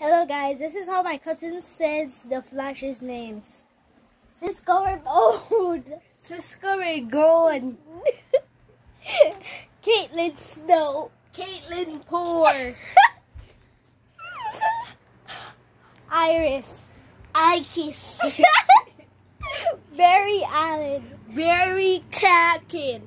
Hello guys, this is how my cousin says the Flash's names. Cisco Ramon. Cisco Ramon. Caitlin Snow. Caitlin Poor. Iris. I kiss. Barry Allen. Barry Kakin.